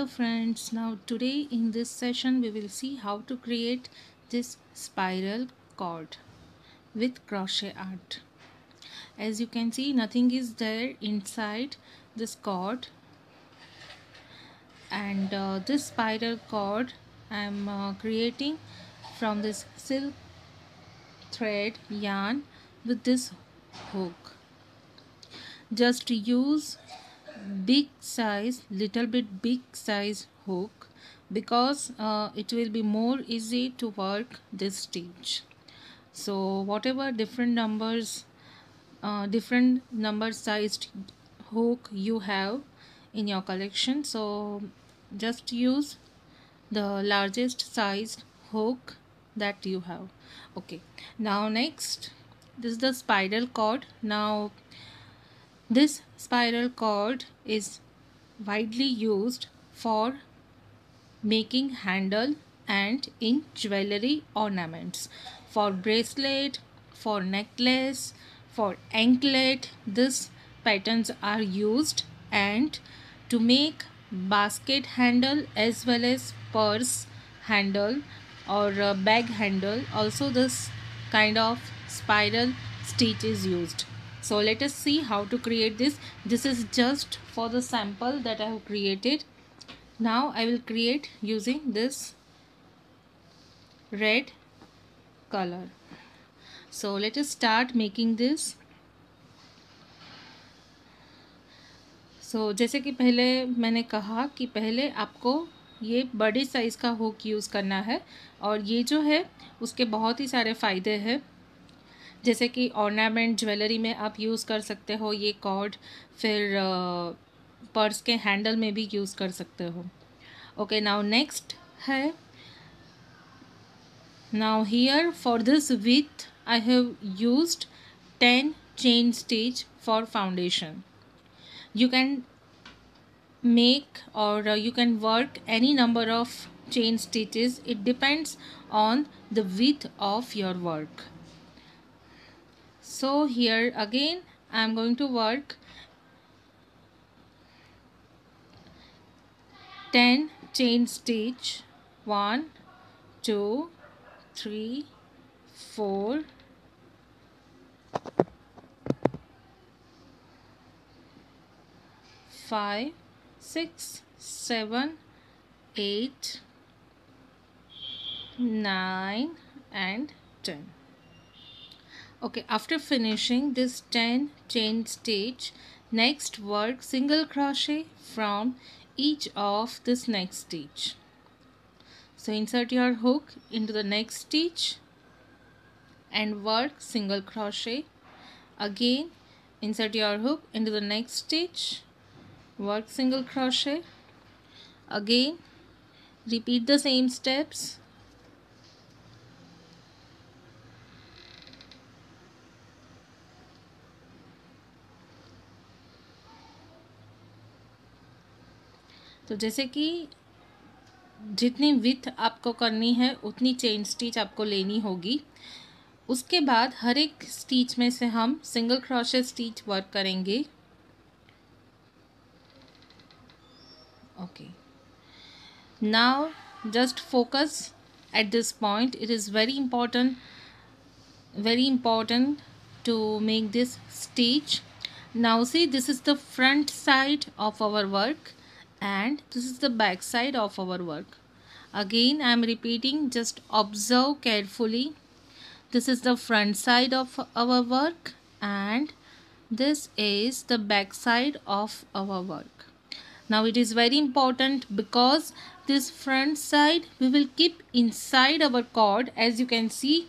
Hello friends, now today in this session we will see how to create this spiral cord with crochet art. As you can see nothing is there inside this cord and uh, this spiral cord I am uh, creating from this silk thread yarn with this hook. Just use big size little bit big size hook because uh, it will be more easy to work this stitch. So whatever different numbers uh, different number sized hook you have in your collection so just use the largest sized hook that you have. Okay. Now next this is the spiral cord. Now this spiral cord is widely used for making handle and in jewelry ornaments. For bracelet for necklace for anklet this patterns are used and to make basket handle as well as purse handle or uh, bag handle also this kind of spiral stitch is used so let us see how to create this this is just for the sample that I have created now I will create using this red color so let us start making this so so, जैसे कि पहले मैंने कहा कि पहले आपको ये बड़े साइज़ का हुक यूज़ करना है और ये जो है उसके बहुत ही सारे फ़ायदे हैं जैसे कि ऑर्नामेंट ज्वेलरी में आप यूज़ कर सकते हो ये कॉर्ड फिर पर्स के हैंडल में भी यूज़ कर सकते हो। ओके नाउ नेक्स्ट है। Now here for this with I have used ten chain stitch for foundation can make or uh, you can work any number of chain stitches. It depends on the width of your work. So here again I am going to work 10 chain stitch. 1 2 3 4 5 6 7 8 9 and 10 okay after finishing this 10 chain stitch next work single crochet from each of this next stitch. So insert your hook into the next stitch and work single crochet. Again insert your hook into the next stitch work single crochet. Again repeat the same steps तो जैसे कि जितनी with आपको करनी है, उतनी chain stitch आपको लेनी होगी। उसके बाद हर एक स्टिच में से हम सिंगल क्रोशे स्टिच वर्क करेंगे। Okay now just focus at this point it is very important very important to make this stitch. Now, see, this is the front side of our work. And this is the back side of our work. Again I am repeating just observe carefully. This is the front side of our work and this is the back side of our work. Now it is very important because this front side we will keep inside our cord as you can see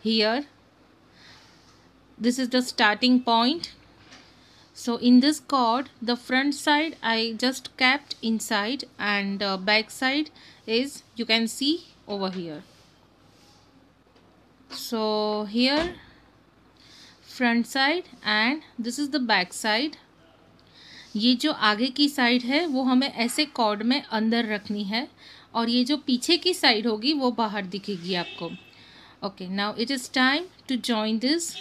here. This is the starting point so in this cord the front side I just kept inside and uh, back side is you can see over here so here front side and this is the back side ये जो आगे की side है वो हमें ऐसे cord में अंदर रखनी है और ये जो पीछे की साइड होगी वो बाहर दिखेगी आपको okay now it is time to join this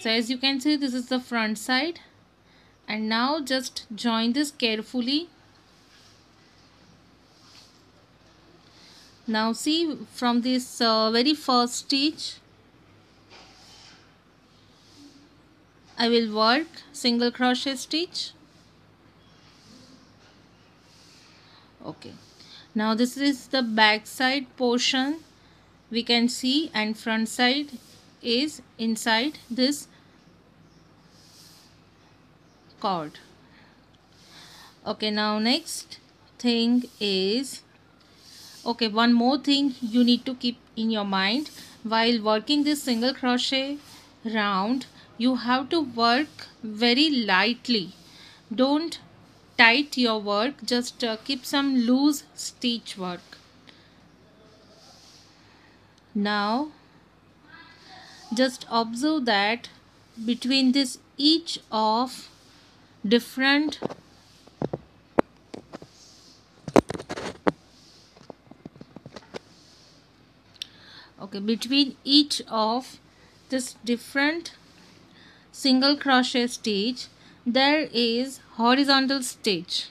so as you can see this is the front side and now just join this carefully. Now see from this uh, very first stitch I will work single crochet stitch. Okay. Now this is the back side portion. We can see and front side is inside this cord okay now next thing is okay one more thing you need to keep in your mind. While working this single crochet round you have to work very lightly. Don't tight your work just uh, keep some loose stitch work. Now just observe that between this each of different okay between each of this different single crochet stitch there is horizontal stitch.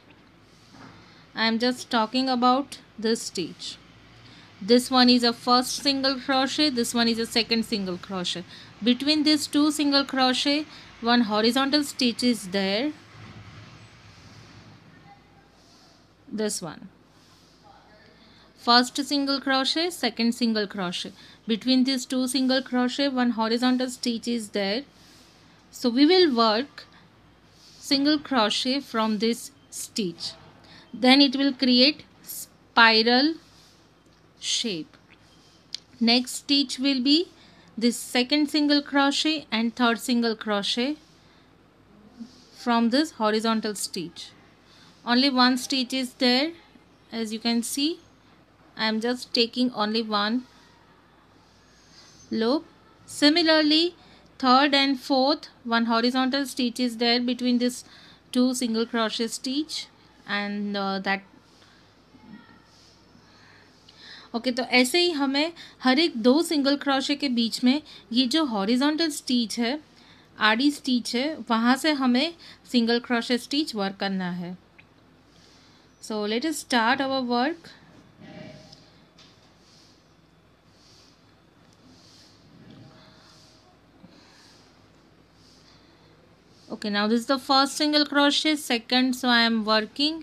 I am just talking about this stitch. This one is a first single crochet this one is a second single crochet. Between these two single crochet one horizontal stitch is there this one. First single crochet second single crochet. Between these two single crochet one horizontal stitch is there. So we will work single crochet from this stitch. Then it will create spiral shape. Next stitch will be this second single crochet and third single crochet from this horizontal stitch only one stitch is there as you can see I am just taking only one loop similarly third and fourth one horizontal stitch is there between this two single crochet stitch and uh, that okay okay, तो ऐसे ही हमें हर एक दो single crochet के बीच में ये जो horizontal stitch है आड़ी स्टीच है वहाँ से हमें सिंगल क्रोशे स्टीच वर्क करना है so let is start our work okay now this is the first single crochet second so i am working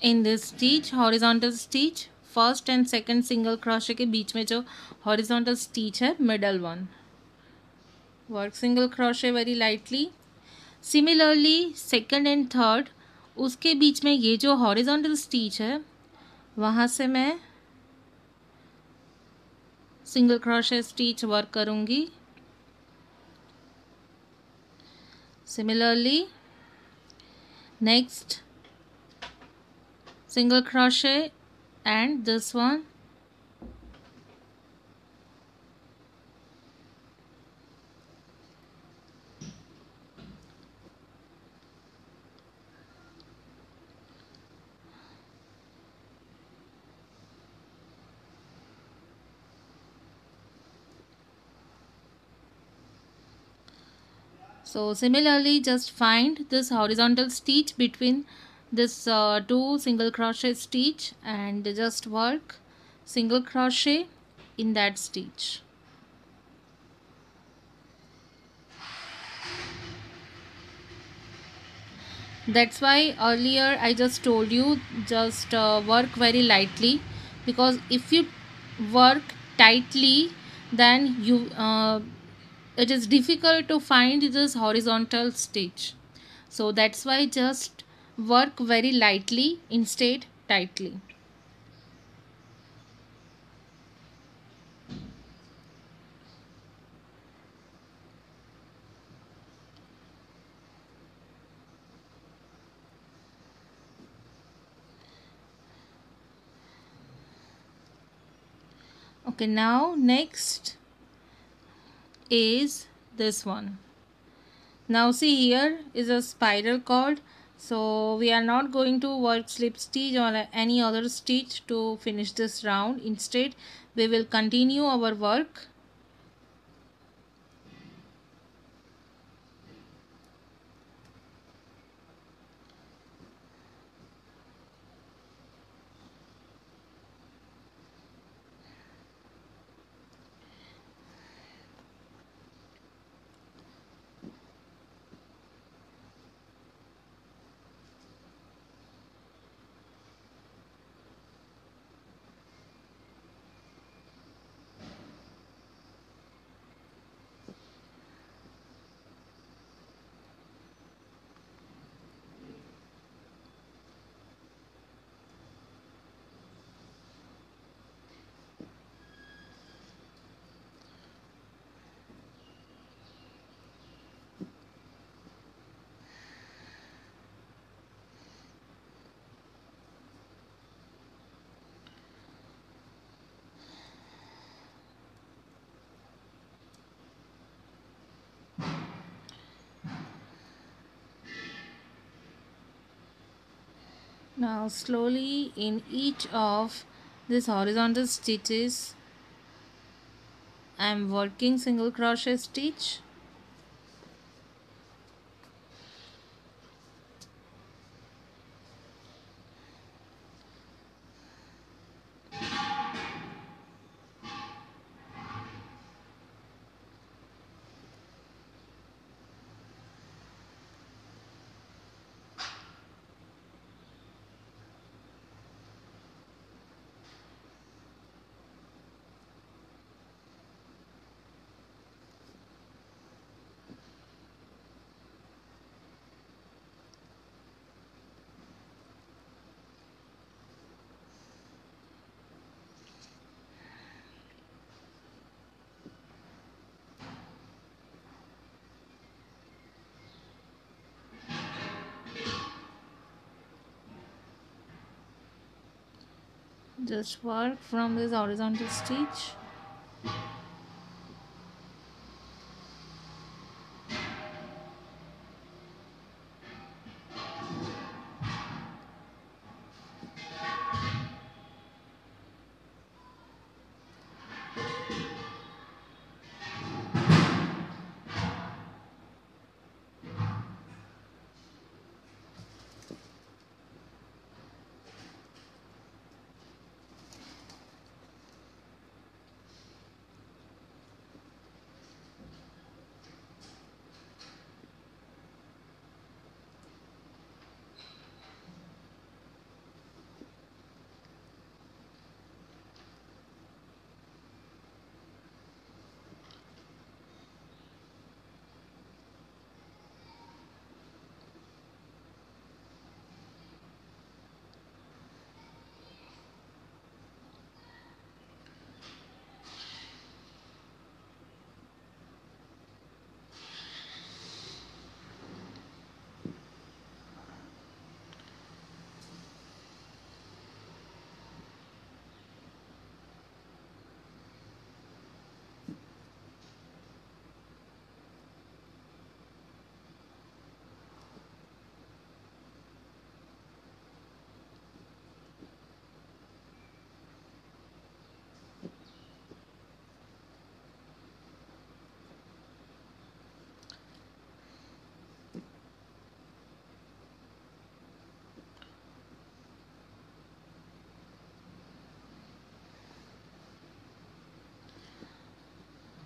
in this stitch horizontal stitch first and second single crochet के बीच में जो horizontal stitch है middle one work single crochet very lightly Similarly second and third उसके बीच में ये जो horizontal stitch है, वहाँ से मैं सिंगल क्रोशे स्टिच वर्क करूँगी। Similarly next single crochet and this one so similarly just find this horizontal stitch between this uh, two single crochet stitch and just work single crochet in that stitch. That's why earlier I just told you just uh, work very lightly because if you work tightly then you uh, it is difficult to find this horizontal stitch. So that's why just work very lightly instead tightly. Okay now next is this one. Now see here is a spiral cord. So we are not going to work slip stitch or any other stitch to finish this round. Instead we will continue our work now slowly in each of these horizontal stitches I am working single crochet stitch just work from this horizontal stitch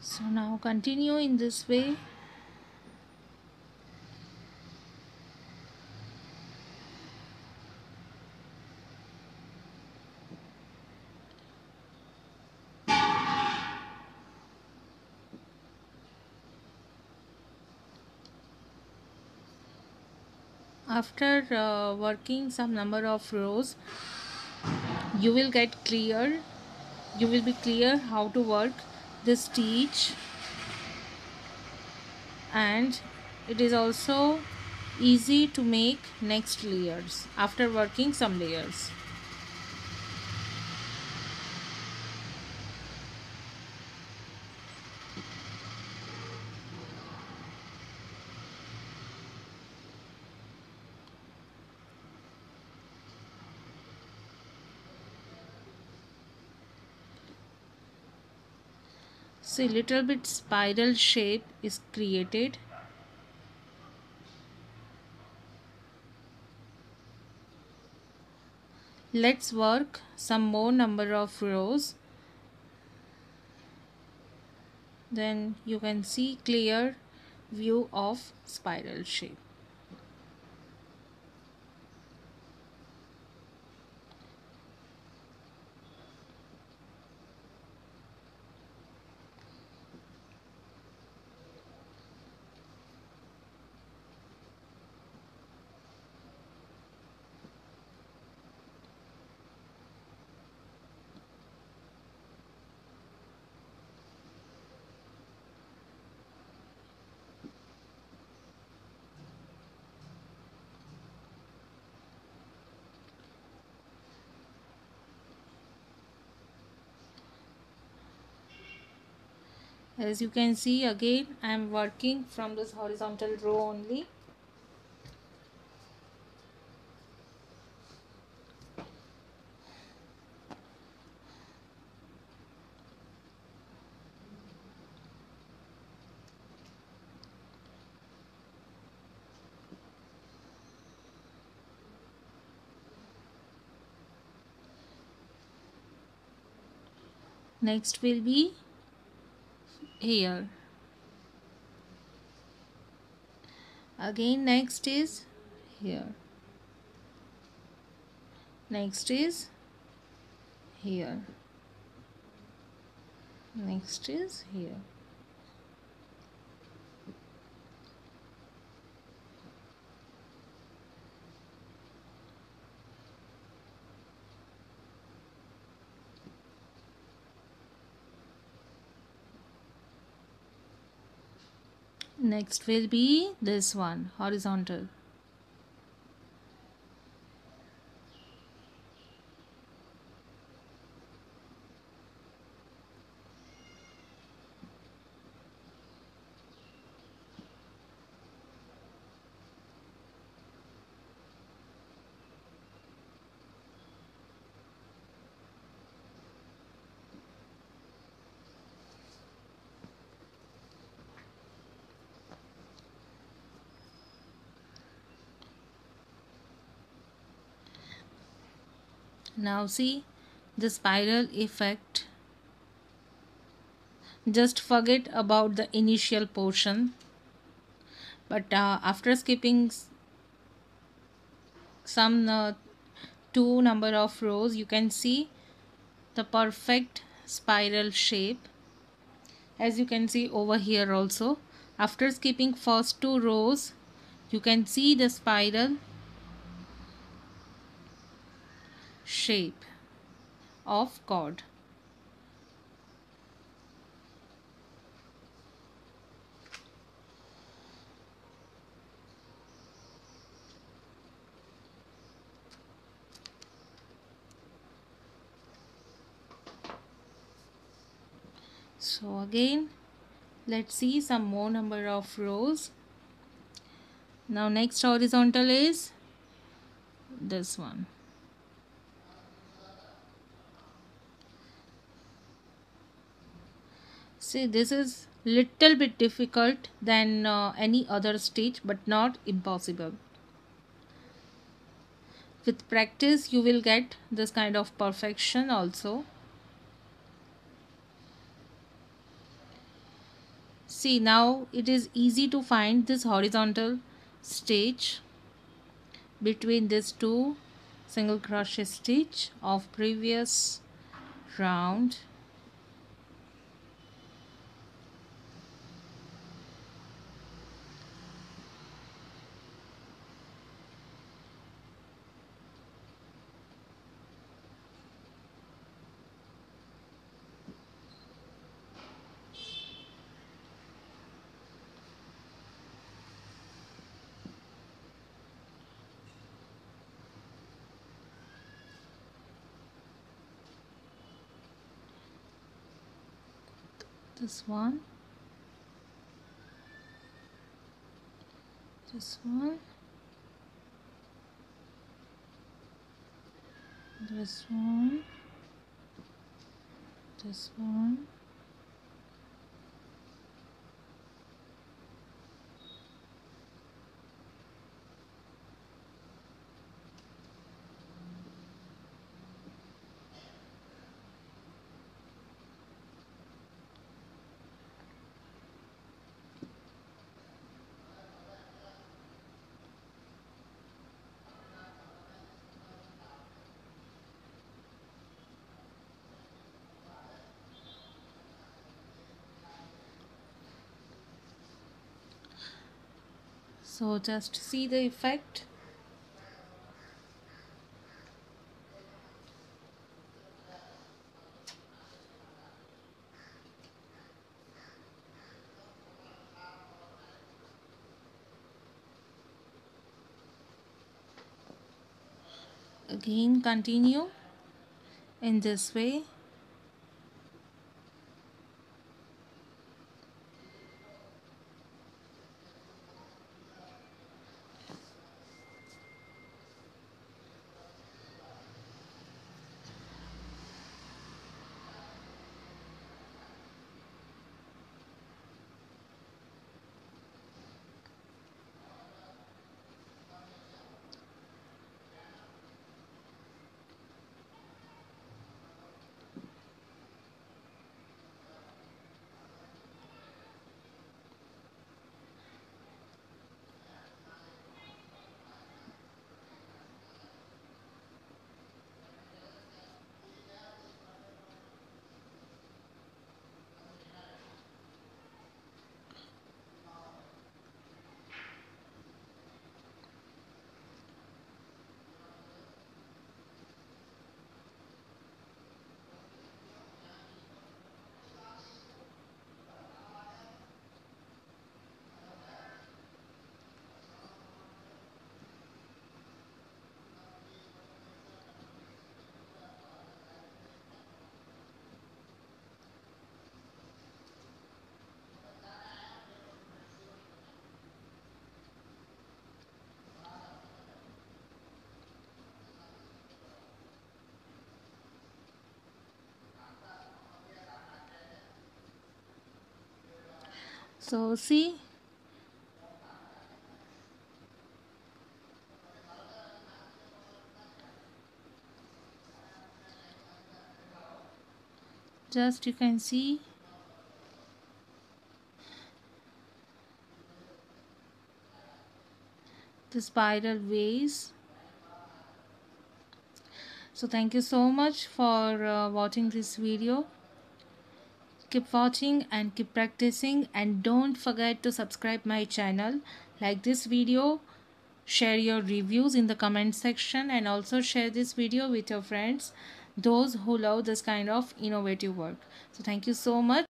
so now continue in this way. After uh, working some number of rows you will get clear. You will be clear how to work this stitch. And it is also easy to make next layers after working some layers see little bit spiral shape is created. Let's work some more number of rows. Then you can see clear view of spiral shape as you can see again I am working from this horizontal row only. Next will be here. Again next is here. Next is here. Next is here next will be this one horizontal now see the spiral effect. Just forget about the initial portion. But uh, after skipping some uh, two number of rows you can see the perfect spiral shape. As you can see over here also after skipping first two rows you can see the spiral shape of God. So again let's see some more number of rows. Now next horizontal is this one. See this is little bit difficult than uh, any other stitch but not impossible. With practice you will get this kind of perfection also. See now it is easy to find this horizontal stitch between these two single crochet stitch of previous round this one. This one. This one. This one so just see the effect. Again continue in this way so see just you can see. The spiral ways. So thank you so much for uh, watching this video keep watching and keep practicing and don't forget to subscribe my channel. Like this video share your reviews in the comment section and also share this video with your friends those who love this kind of innovative work. So thank you so much